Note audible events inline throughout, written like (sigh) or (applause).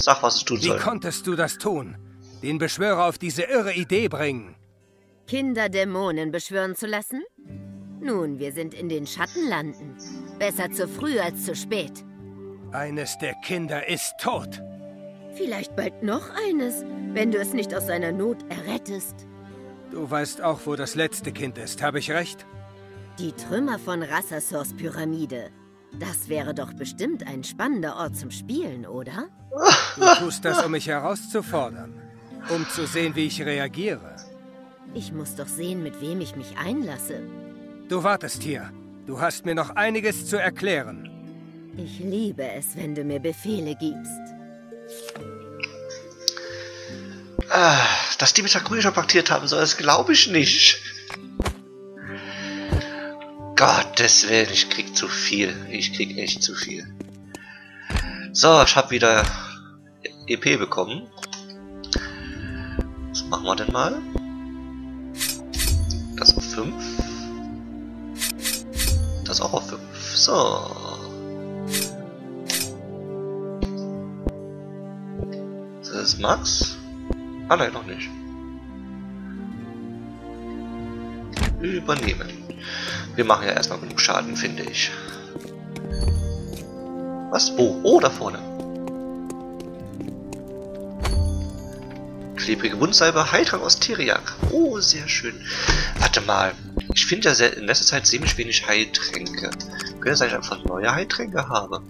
Sag, was es tun Wie soll. konntest du das tun? Den Beschwörer auf diese irre Idee bringen? Kinder Dämonen beschwören zu lassen? Nun, wir sind in den Schattenlanden. Besser zu früh als zu spät. Eines der Kinder ist tot. Vielleicht bald noch eines, wenn du es nicht aus seiner Not errettest. Du weißt auch, wo das letzte Kind ist, habe ich recht? Die Trümmer von Rassasors Pyramide. Das wäre doch bestimmt ein spannender Ort zum Spielen, oder? Du tust das, um mich herauszufordern. Um zu sehen, wie ich reagiere. Ich muss doch sehen, mit wem ich mich einlasse. Du wartest hier. Du hast mir noch einiges zu erklären. Ich liebe es, wenn du mir Befehle gibst. Ah, dass die mit Takuri schon paktiert haben soll, das glaube ich nicht. Gottes Willen, ich krieg zu viel. Ich krieg echt zu viel. So, ich habe wieder EP bekommen. Was machen wir denn mal? Das auf 5. Das auch auf 5. So. Das ist Max. Ah nein, noch nicht. Übernehmen. Wir machen ja erstmal genug Schaden, finde ich. Was? Oh, oh, da vorne. Klebrige Wundsalbe, Heiltrank aus Teriak. Oh, sehr schön. Warte mal. Ich finde ja in letzter Zeit ziemlich wenig Heiltränke. Könnte sein, dass ich einfach neue Heiltränke habe?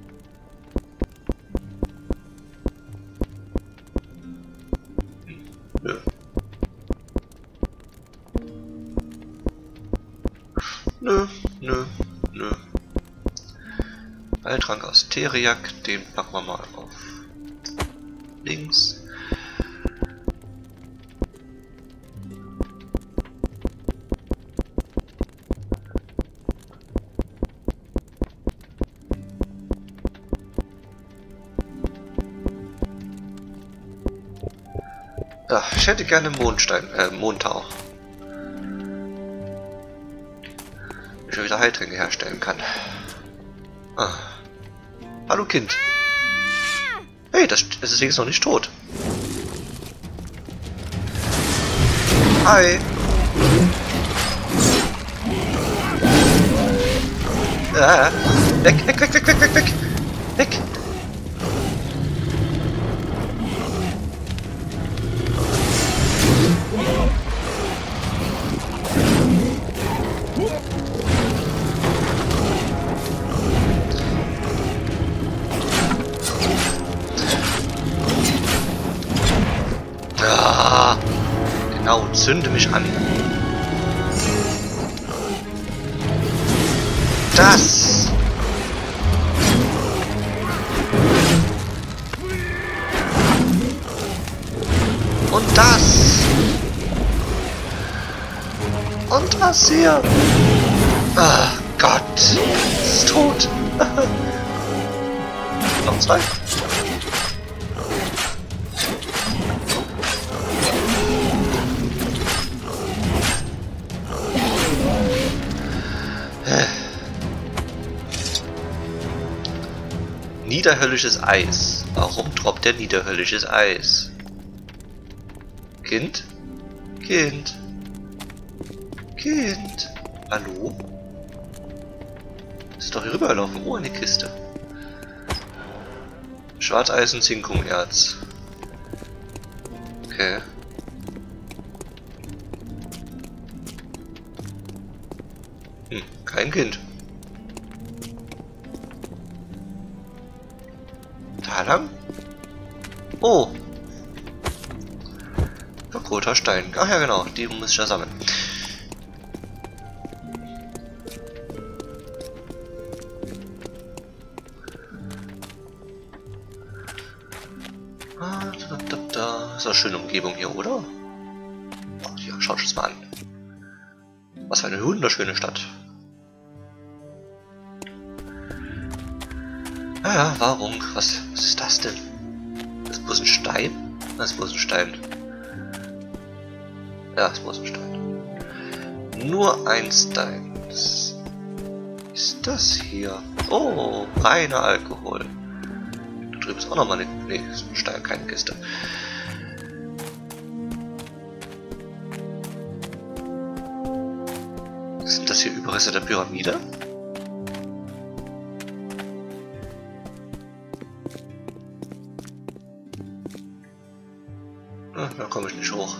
Teriak, den packen wir mal auf links. Ja, ich hätte gerne Mondstein, äh, Mondtau. Ich schon wieder Heiltränke herstellen kann. Ah. Hallo Kind. Hey, das, das ist wenigstens noch nicht tot. Hi. Ah. Weg, weg, weg, weg, weg, weg. Weg. Zünde mich an. Das. Und das. Und das hier. Ah, Gott. Ist tot. (laughs) Noch zwei. Niederhöllisches Eis. Warum droppt der niederhöllisches Eis? Kind? Kind? Kind? Hallo? Ist doch hier rübergelaufen. Oh, eine Kiste. Schwarzeisen, Zinkumerz. Okay. Hm, kein Kind. Da lang? Oh. Verkohlter Stein. Ach ja, genau. Die muss ich ja sammeln. Ah, da, da, da. Ist eine schöne Umgebung hier, oder? Ja, schaut euch das mal an. Was für eine wunderschöne Stadt. Ah ja, warum? Was, was ist das denn? Das ist bloß ein Stein? Das ist bloß ein Stein. Ja, das ist bloß ein Stein. Nur ein Stein. Das ist das hier? Oh, reiner Alkohol. Da drüben ist auch nochmal eine... Nee, ist ein Stein, keine Kiste. Sind das hier Überreste der Pyramide? Ah, da komme ich nicht hoch.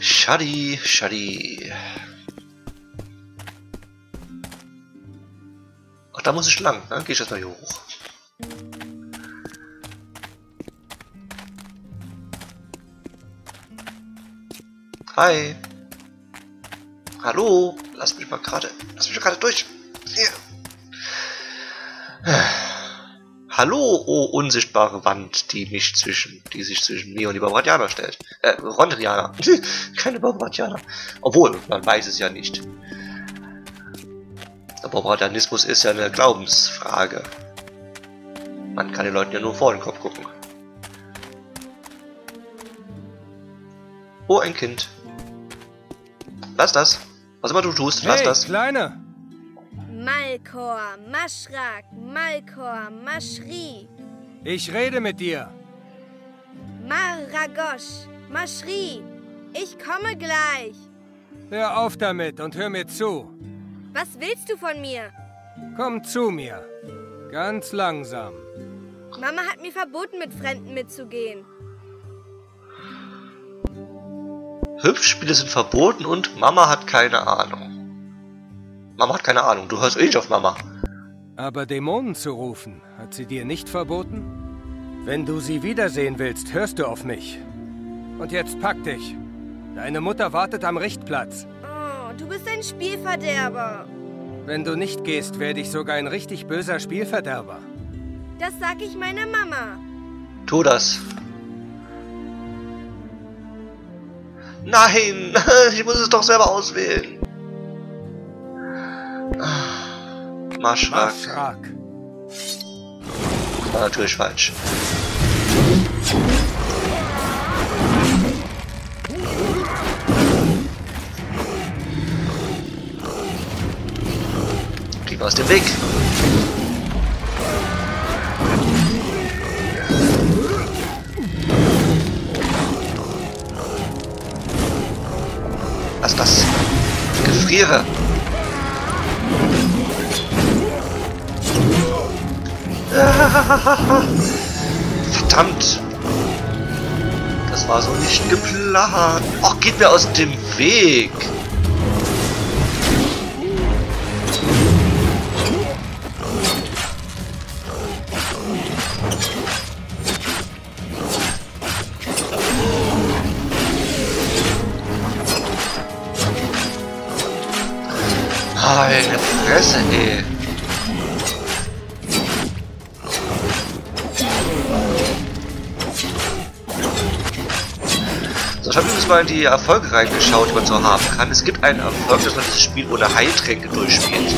Schadi, Schadi. Ach, da muss ich lang, ne? Geh ich erstmal hier hoch. Hi. Hallo. Lass mich mal gerade. Lass mich gerade durch. Hallo, oh unsichtbare Wand, die mich zwischen, die sich zwischen mir und die Barbarianer stellt. Äh, Rondrianer. (laughs) Keine Barbarianer. Obwohl, man weiß es ja nicht. Der Barbarianismus ist ja eine Glaubensfrage. Man kann den Leuten ja nur vor den Kopf gucken. Oh, ein Kind. Lass das. Was immer du tust, lass Hey, das. Kleiner! Malkor, Maschrak, Malkor, Maschri, Ich rede mit dir. Maragosch, Maschri. Ich komme gleich. Hör auf damit und hör mir zu. Was willst du von mir? Komm zu mir. Ganz langsam. Mama hat mir verboten, mit Fremden mitzugehen. Hüpfspiele sind verboten und Mama hat keine Ahnung. Mama hat keine Ahnung. Du hörst eh nicht auf Mama. Aber Dämonen zu rufen, hat sie dir nicht verboten? Wenn du sie wiedersehen willst, hörst du auf mich. Und jetzt pack dich. Deine Mutter wartet am Richtplatz. Oh, du bist ein Spielverderber. Wenn du nicht gehst, werde ich sogar ein richtig böser Spielverderber. Das sag ich meiner Mama. Tu das. Nein! (laughs) Ich muss es doch selber auswählen. Maschrak. War natürlich falsch. Mal aus dem Weg. Was das? Gefriere. Verdammt! Das war so nicht geplant. Och, geht mir aus dem Weg! Meine Fresse, ey. Mal die Erfolge reingeschaut, die man so haben kann. Es gibt einen Erfolg, dass man dieses Spiel ohne Heiltränke durchspielt.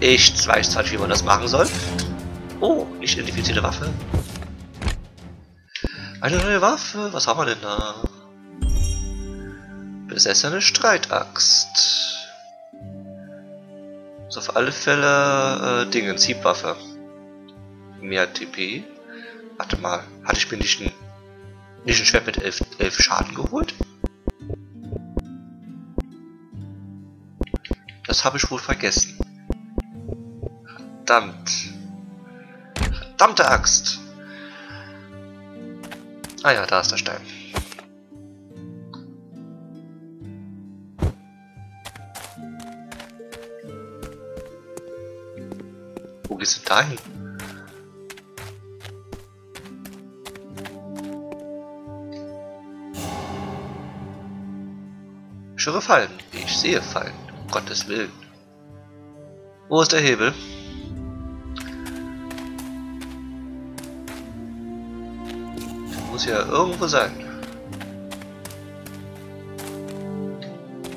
Ich weiß zwar nicht, wie man das machen soll. Oh, nicht identifizierte Waffe. Eine neue Waffe. Was haben wir denn da? Besessene Streitaxt. So, auf alle Fälle äh, Dingens, Hiebwaffe. Mehr TP. Warte mal, hatte ich mir nicht ein, nicht ein Schwert mit 11, 11 Schaden geholt? Das habe ich wohl vergessen. Verdammt. Verdammte Axt. Ah ja, da ist der Stein. Wo geht's denn dahin? Ich höre Fallen. Ich sehe Fallen. Um Gottes Willen. Wo ist der Hebel? Muss ja irgendwo sein.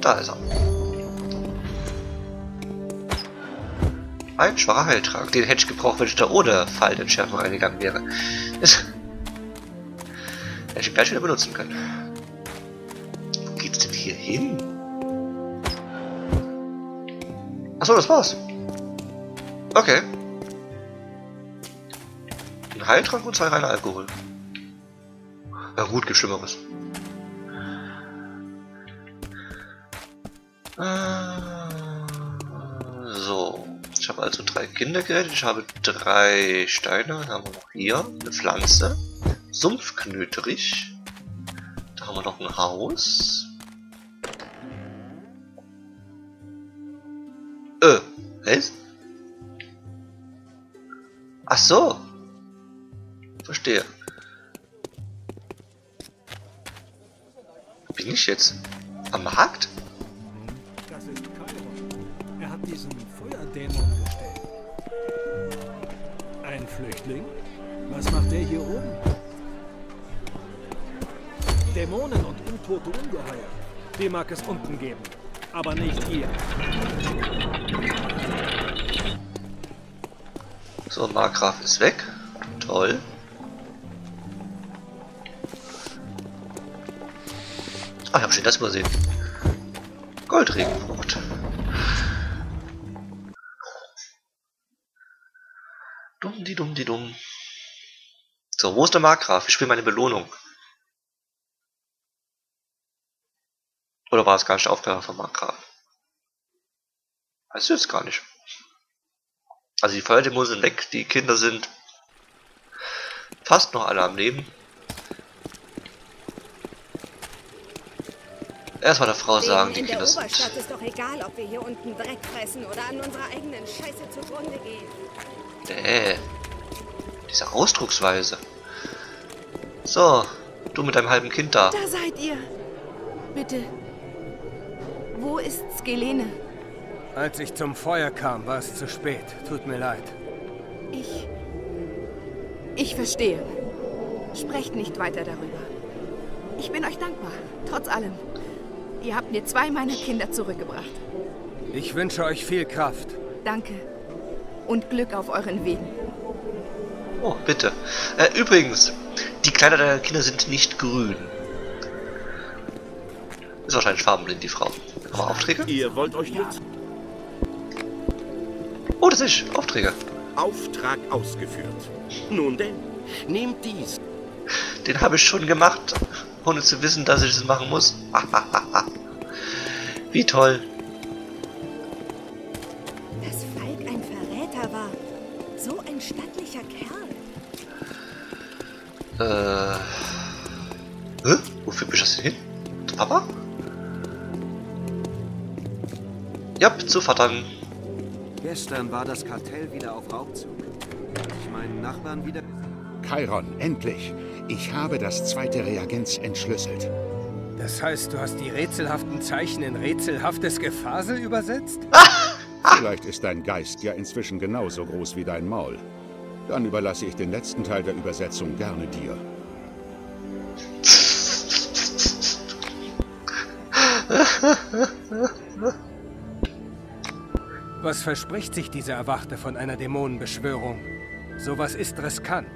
Da ist er. Ein schwacher Heiltrank. Den hätte ich gebraucht, wenn ich da ohne Fallentschärfung reingegangen wäre. Hätte ich gleich wieder benutzen können. Hier hin? Achso, das war's. Okay. Ein Heiltrank und zwei reine Alkohol. Na gut, gibt Schlimmeres. Äh, so. Ich habe also drei Kinder. Ich habe drei Steine. Dann haben wir noch hier eine Pflanze. Sumpfknöterich. Da haben wir noch ein Haus. Äh, was? Ach so. Verstehe. Bin ich jetzt? Am Markt? Das ist Chiron. Er hat diesen Feuerdämon gestellt. Ein Flüchtling? Was macht der hier oben? Dämonen und untote Ungeheuer. Die mag es unten geben. Aber nicht hier. So, Markgraf ist weg. Toll. Ah, ich habe schon das übersehen. Goldregenfrucht. Dumm, die dumm, die dumm. So, wo ist der Markgraf? Ich will meine Belohnung. Oder war es gar nicht Aufgabe von Markgraf? Weißt du jetzt gar nicht. Also die Feuerdämonen sind weg, die Kinder sind fast noch alle am Leben. Erstmal der Frau sagen, die in der Kinder sind... Ist doch egal, ob wir hier unten Dreck fressen oder an unserer eigenen Scheiße zugrunde gehen. Äh, diese Ausdrucksweise. So, du mit deinem halben Kind da. Da seid ihr. Bitte. Wo ist Skelene? Als ich zum Feuer kam, war es zu spät. Tut mir leid. Ich. Ich verstehe. Sprecht nicht weiter darüber. Ich bin euch dankbar, trotz allem. Ihr habt mir zwei meiner Kinder zurückgebracht. Ich wünsche euch viel Kraft. Danke. Und Glück auf euren Wegen. Oh, bitte. Äh, übrigens, die Kleider deiner Kinder sind nicht grün. Ist wahrscheinlich farbenblind, die Frau. Haben wir Aufträge? Ihr wollt euch nützen. Oh, das ist. Aufträge. Auftrag ausgeführt. Nun denn, nehmt dies. Den habe ich schon gemacht, ohne zu wissen, dass ich es machen muss. (laughs) Wie toll. Dass Falk ein Verräter war. So ein stattlicher Kerl. Äh. Hä? Wofür bist du das denn hin? Papa? Ja, zu Vatern. Gestern war das Kartell wieder auf Raubzug. Ich meinen Nachbarn wieder. Chiron, endlich! Ich habe das zweite Reagenz entschlüsselt. Das heißt, du hast die rätselhaften Zeichen in rätselhaftes Gefasel übersetzt? (laughs) Vielleicht ist dein Geist ja inzwischen genauso groß wie dein Maul. Dann überlasse ich den letzten Teil der Übersetzung gerne dir. (laughs) Was verspricht sich dieser Erwachte von einer Dämonenbeschwörung? Sowas ist riskant.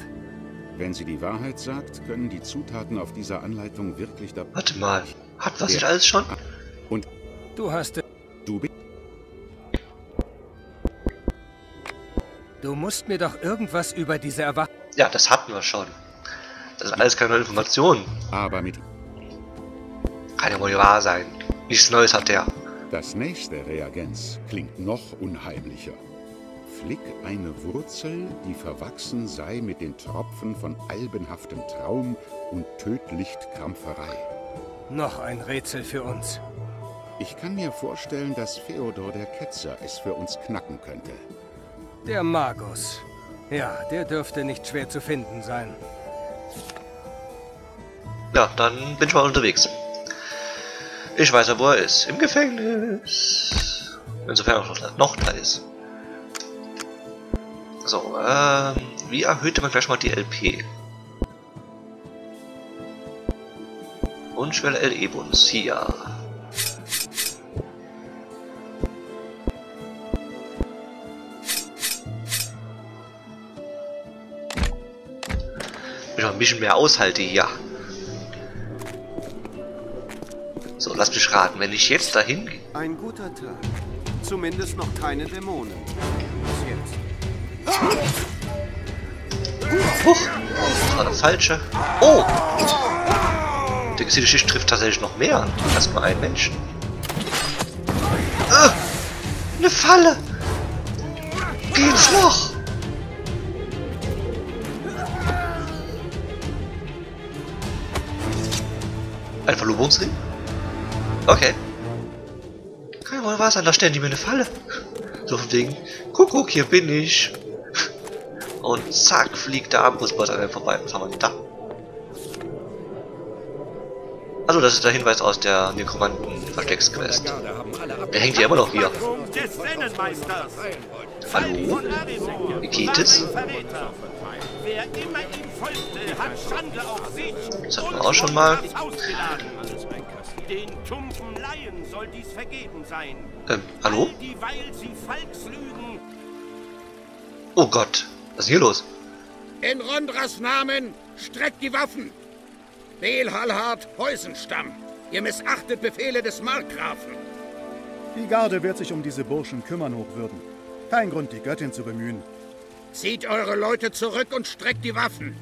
Wenn sie die Wahrheit sagt, können die Zutaten auf dieser Anleitung wirklich dabei. Warte mal. Hat was Ja. ich alles schon? Und Du hast... du bist. Du musst mir doch irgendwas über diese Erwachte... Ja, das hatten wir schon. Das sind alles keine Informationen. Aber mit Kann ja wohl wahr sein. Nichts Neues hat der. Das nächste Reagenz klingt noch unheimlicher. Flick eine Wurzel, die verwachsen sei mit den Tropfen von albenhaftem Traum und Tödlichtkrampferei. Noch ein Rätsel für uns. Ich kann mir vorstellen, dass Feodor der Ketzer es für uns knacken könnte. Der Magus. Ja, der dürfte nicht schwer zu finden sein. Ja, dann bin ich mal unterwegs. Ich weiß ja, wo er ist. Im Gefängnis. Insofern er noch, da ist. So, ähm, wie erhöhte man gleich mal die LP? Wunschwelle L Ebons, hier. Ich noch ein bisschen mehr aushalte hier. So, lass mich raten, wenn ich jetzt dahin gehe. Ein guter Tag. Zumindest noch keine Dämonen. Bis jetzt. Huch, das war der falsche. Oh! Der Geschichte trifft tatsächlich noch mehr als nur einen Menschen. Äh, eine Falle! Geh ins Loch! Ein Verlobungsring? Okay. Kann ja wohl wahr sein, da stellen die mir eine Falle. So von wegen, Kuckuck, hier bin ich. Und zack, fliegt der Armbrustbot an einem vorbei. Was haben wir denn da? Also, das ist der Hinweis aus der Nekromanten-Verstecksquest. Der hängt ja immer noch hier. Hallo? Wie geht es? Das hatten wir auch schon mal. Den tumpen Laien soll dies vergeben sein. Ähm, hallo? All dieweil sie Falks lügen. Oh Gott, was ist hier los? In Rondras Namen streckt die Waffen. Belhalhard Heusenstamm. Ihr missachtet Befehle des Markgrafen. Die Garde wird sich um diese Burschen kümmern, Hochwürden. Kein Grund, die Göttin zu bemühen. Zieht eure Leute zurück und streckt die Waffen.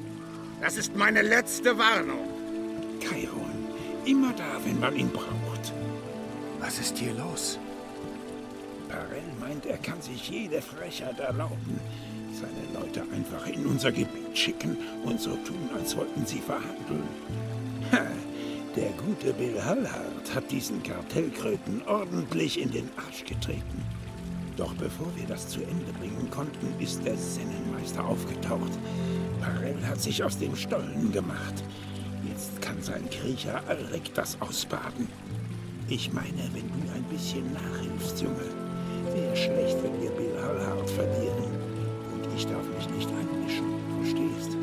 Das ist meine letzte Warnung. Chiron, immer da, wenn man ihn braucht. Was ist hier los? Parell meint, er kann sich jede Frechheit erlauben. Seine Leute einfach in unser Gebiet schicken und so tun, als wollten sie verhandeln. Ha, der gute Bill Hallhard hat diesen Kartellkröten ordentlich in den Arsch getreten. Doch bevor wir das zu Ende bringen konnten, ist der Sennenmeister aufgetaucht. Parell hat sich aus dem Stollen gemacht. Jetzt kann sein Kriecher Alrik das ausbaden. Ich meine, wenn du ein bisschen nachhilfst, Junge. Wäre schlecht, wenn wir Bill Hallhard verlieren. Und ich darf mich nicht einmischen, verstehst?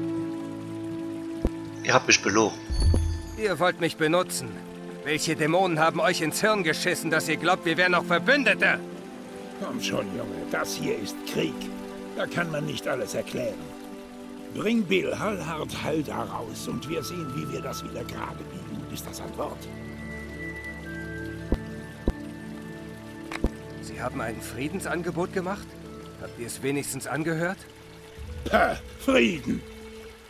Ihr habt mich belogen. Ihr wollt mich benutzen. Welche Dämonen haben euch ins Hirn geschissen, dass ihr glaubt, wir wären noch Verbündete? Komm schon, Junge, das hier ist Krieg. Da kann man nicht alles erklären. Bring Bill Hallhard heil da raus und wir sehen, wie wir das wieder gerade biegen. Ist das ein Wort? Sie haben ein Friedensangebot gemacht? Habt ihr es wenigstens angehört? Pah, Frieden.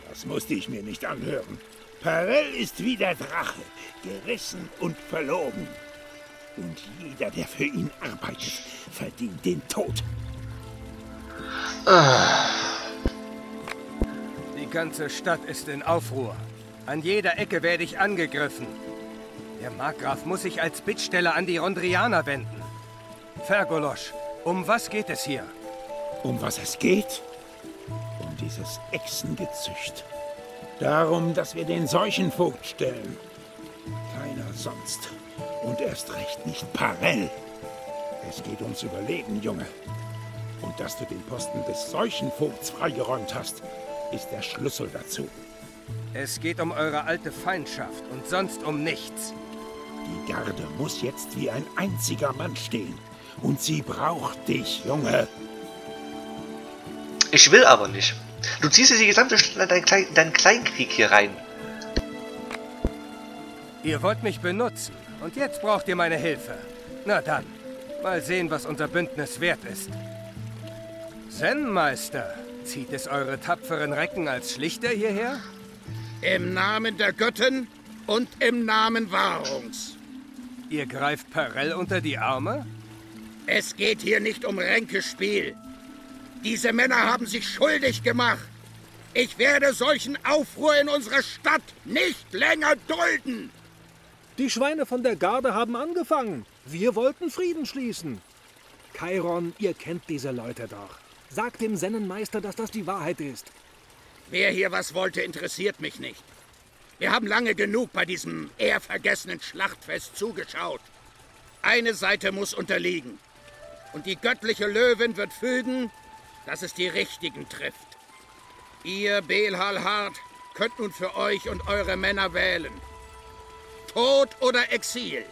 Das musste ich mir nicht anhören. Parell ist wie der Drache, gerissen und verlogen. Und jeder, der für ihn arbeitet, verdient den Tod. Die ganze Stadt ist in Aufruhr. An jeder Ecke werde ich angegriffen. Der Markgraf muss sich als Bittsteller an die Rondrianer wenden. Fergolosch, um was geht es hier? Um was es geht? Um dieses Echsengezücht. Darum, dass wir den Seuchenvogt stellen. Keiner sonst. Und erst recht nicht Parell. Es geht ums Überleben, Junge. Und dass du den Posten des Seuchenvogts freigeräumt hast, ist der Schlüssel dazu. Es geht um eure alte Feindschaft und sonst um nichts. Die Garde muss jetzt wie ein einziger Mann stehen. Und sie braucht dich, Junge. Ich will aber nicht. Du ziehst dir die gesamte Stadt in deinen, Klein deinen Kleinkrieg hier rein. Ihr wollt mich benutzen und jetzt braucht ihr meine Hilfe. Na dann, mal sehen, was unser Bündnis wert ist. Zen-Meister, zieht es eure tapferen Recken als Schlichter hierher? Im Namen der Göttin und im Namen Wahrungs. Ihr greift Perel unter die Arme? Es geht hier nicht um Ränkespiel. Diese Männer haben sich schuldig gemacht. Ich werde solchen Aufruhr in unserer Stadt nicht länger dulden. Die Schweine von der Garde haben angefangen. Wir wollten Frieden schließen. Chiron, ihr kennt diese Leute doch. Sagt dem Sennenmeister, dass das die Wahrheit ist. Wer hier was wollte, interessiert mich nicht. Wir haben lange genug bei diesem ehrvergessenen Schlachtfest zugeschaut. Eine Seite muss unterliegen. Und die göttliche Löwin wird fügen, dass es die Richtigen trifft. Ihr, Belhalhard, könnt nun für euch und eure Männer wählen. Tod oder Exil.